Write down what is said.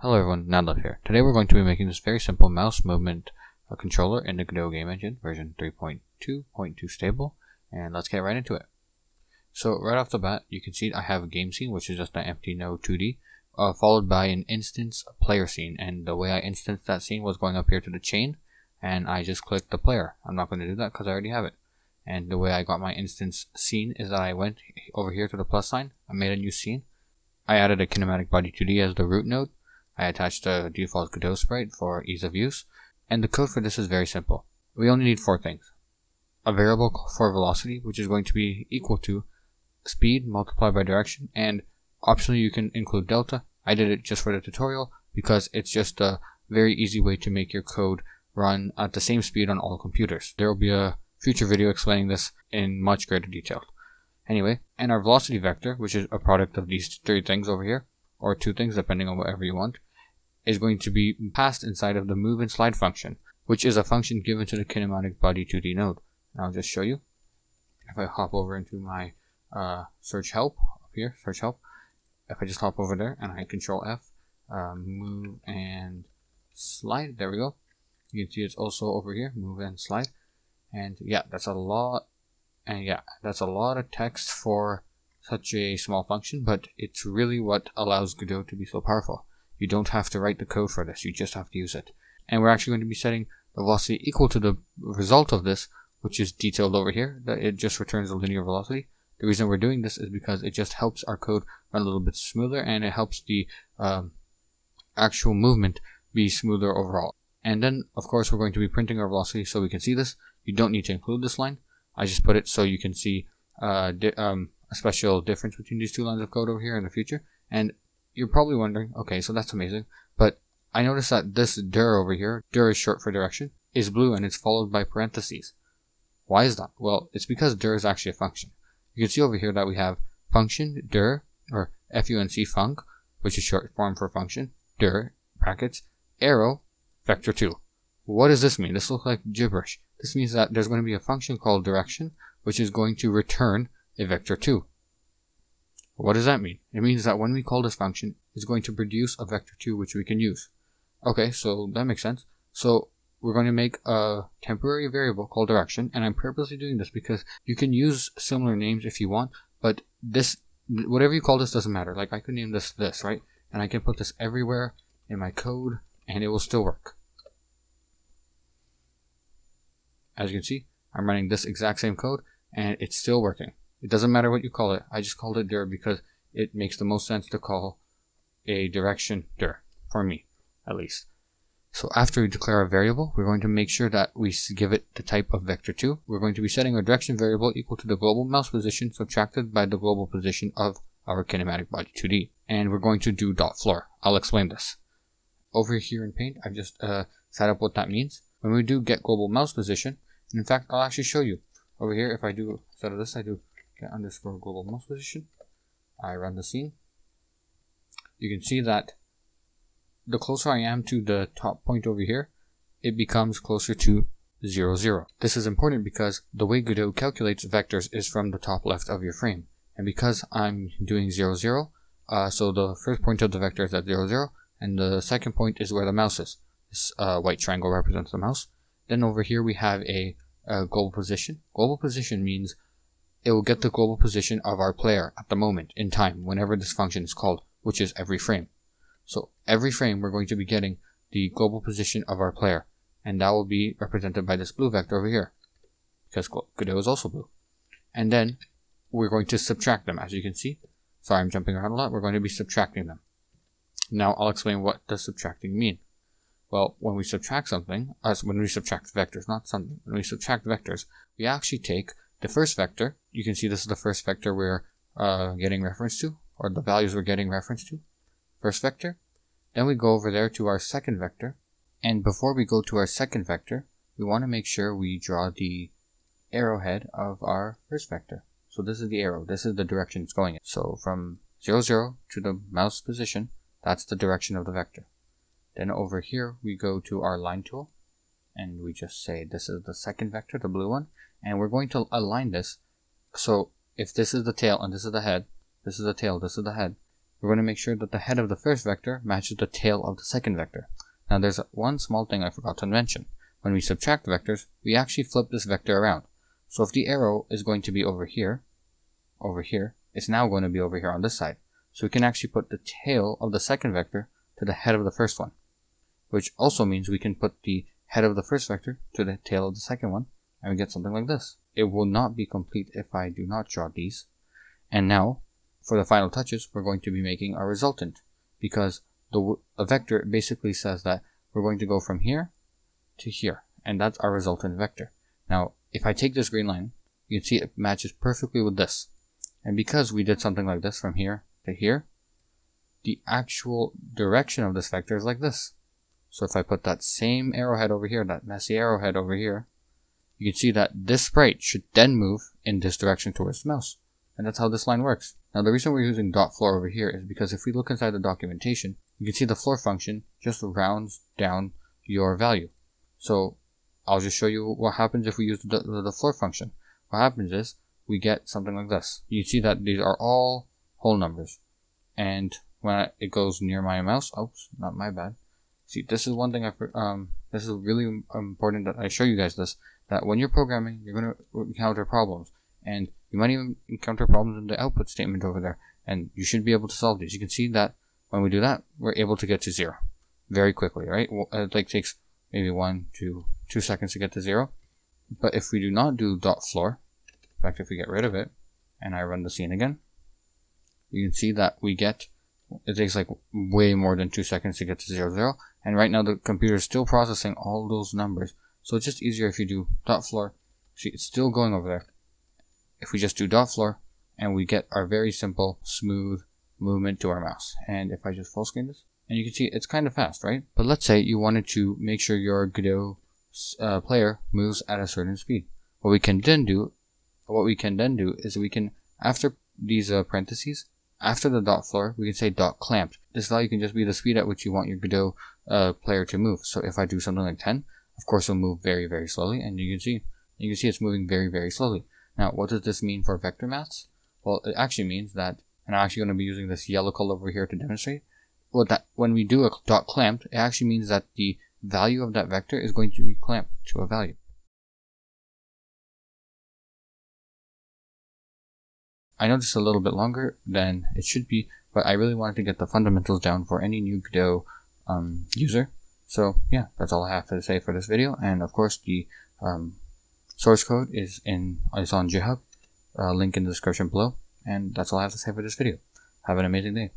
Hello everyone, NAD LAB here. Today we're going to be making this very simple mouse movement controller in the Godot game engine, version 3.2.2 stable, and let's get right into it. So right off the bat, you can see I have a game scene, which is just an empty node 2D, uh, followed by an instance player scene, and the way I instanced that scene was going up here to the chain, and I just clicked the player. I'm not going to do that because I already have it. And the way I got my instance scene is that I went over here to the plus sign, I made a new scene, I added a kinematic body 2D as the root node, I attached a default Godot sprite for ease of use, and the code for this is very simple. We only need four things. A variable for velocity, which is going to be equal to speed multiplied by direction, and optionally you can include delta. I did it just for the tutorial because it's just a very easy way to make your code run at the same speed on all computers. There will be a future video explaining this in much greater detail. Anyway, and our velocity vector, which is a product of these three things over here, or two things depending on whatever you want, is going to be passed inside of the move and slide function, which is a function given to the kinematic body 2D node. And I'll just show you. If I hop over into my uh, search help up here, search help, if I just hop over there and I control F, um, move and slide, there we go. You can see it's also over here, move and slide. And yeah, that's a lot, and yeah, that's a lot of text for such a small function, but it's really what allows Godot to be so powerful. You don't have to write the code for this, you just have to use it. And we're actually going to be setting the velocity equal to the result of this, which is detailed over here, that it just returns a linear velocity. The reason we're doing this is because it just helps our code run a little bit smoother and it helps the um, actual movement be smoother overall. And then, of course, we're going to be printing our velocity so we can see this. You don't need to include this line. I just put it so you can see uh, um, a special difference between these two lines of code over here in the future. And you're probably wondering, okay, so that's amazing, but I noticed that this dir over here, dir is short for direction, is blue and it's followed by parentheses. Why is that? Well, it's because dir is actually a function. You can see over here that we have function dir, or func func, which is short form for function, dir, brackets, arrow, vector 2. What does this mean? This looks like gibberish. This means that there's going to be a function called direction, which is going to return a vector 2. What does that mean? It means that when we call this function, it's going to produce a vector 2 which we can use. Okay, so that makes sense. So we're going to make a temporary variable called direction, and I'm purposely doing this because you can use similar names if you want, but this, whatever you call this doesn't matter. Like I could name this this, right? And I can put this everywhere in my code, and it will still work. As you can see, I'm running this exact same code, and it's still working. It doesn't matter what you call it. I just called it dir because it makes the most sense to call a direction dir, for me, at least. So after we declare a variable, we're going to make sure that we give it the type of vector 2. We're going to be setting our direction variable equal to the global mouse position subtracted by the global position of our kinematic body 2D. And we're going to do dot floor. I'll explain this. Over here in Paint, I've just uh, set up what that means. When we do get global mouse position, in fact, I'll actually show you. Over here, if I do, instead of this, I do get underscore global mouse position. I run the scene. You can see that the closer I am to the top point over here, it becomes closer to 0, 0. This is important because the way Godot calculates vectors is from the top left of your frame. And because I'm doing 0, 0, uh, so the first point of the vector is at 0, 0, and the second point is where the mouse is. This uh, white triangle represents the mouse. Then over here we have a, a global position. Global position means it will get the global position of our player at the moment in time whenever this function is called, which is every frame. So every frame we're going to be getting the global position of our player, and that will be represented by this blue vector over here, because Godot is also blue. And then we're going to subtract them, as you can see. Sorry, I'm jumping around a lot. We're going to be subtracting them. Now I'll explain what does subtracting mean. Well, when we subtract something, as when we subtract vectors, not something, when we subtract vectors, we actually take the first vector, you can see this is the first vector we're uh, getting reference to, or the values we're getting reference to. First vector. Then we go over there to our second vector. And before we go to our second vector, we want to make sure we draw the arrowhead of our first vector. So this is the arrow. This is the direction it's going in. So from 0, 0 to the mouse position, that's the direction of the vector. Then over here, we go to our line tool, and we just say this is the second vector, the blue one, and we're going to align this so if this is the tail and this is the head this is the tail this is the head we're going to make sure that the head of the first vector matches the tail of the second vector. Now there's one small thing I forgot to mention. When we subtract vectors, we actually flip this vector around. So if the arrow is going to be over here, over here, it's now going to be over here on this side. So we can actually put the tail of the second vector to the head of the first one, which also means we can put the head of the first vector to the tail of the second one, and we get something like this. It will not be complete if I do not draw these. And now, for the final touches, we're going to be making our resultant, because the a vector basically says that we're going to go from here to here, and that's our resultant vector. Now, if I take this green line, you can see it matches perfectly with this. And because we did something like this from here to here, the actual direction of this vector is like this. So if I put that same arrowhead over here, that messy arrowhead over here, you can see that this sprite should then move in this direction towards the mouse. And that's how this line works. Now the reason we're using dot floor over here is because if we look inside the documentation, you can see the floor function just rounds down your value. So I'll just show you what happens if we use the, the, floor function. What happens is we get something like this. You see that these are all whole numbers. And when it goes near my mouse, oops, not my bad. See, this is one thing I, um, this is really important that I show you guys this, that when you're programming, you're going to encounter problems. And you might even encounter problems in the output statement over there. And you should be able to solve these. You can see that when we do that, we're able to get to zero very quickly, right? Well, it like takes maybe one, two, two seconds to get to zero. But if we do not do dot floor, in fact, if we get rid of it and I run the scene again, you can see that we get, it takes like way more than two seconds to get to zero zero. And right now the computer is still processing all those numbers. So it's just easier if you do dot floor. See, it's still going over there. If we just do dot floor and we get our very simple, smooth movement to our mouse. And if I just full screen this, and you can see it's kind of fast, right? But let's say you wanted to make sure your Godot uh, player moves at a certain speed. What we can then do, what we can then do is we can, after these uh, parentheses, after the dot floor, we can say dot clamped. This value can just be the speed at which you want your Godot uh, player to move. So if I do something like 10, of course it'll move very, very slowly, and you can see, you can see it's moving very, very slowly. Now, what does this mean for vector maths? Well, it actually means that, and I'm actually going to be using this yellow color over here to demonstrate, well, that when we do a dot clamped, it actually means that the value of that vector is going to be clamped to a value. I know this is a little bit longer than it should be, but I really wanted to get the fundamentals down for any new Godot um, user. So yeah, that's all I have to say for this video. And of course, the um, source code is in is on GitHub. Uh, link in the description below. And that's all I have to say for this video. Have an amazing day.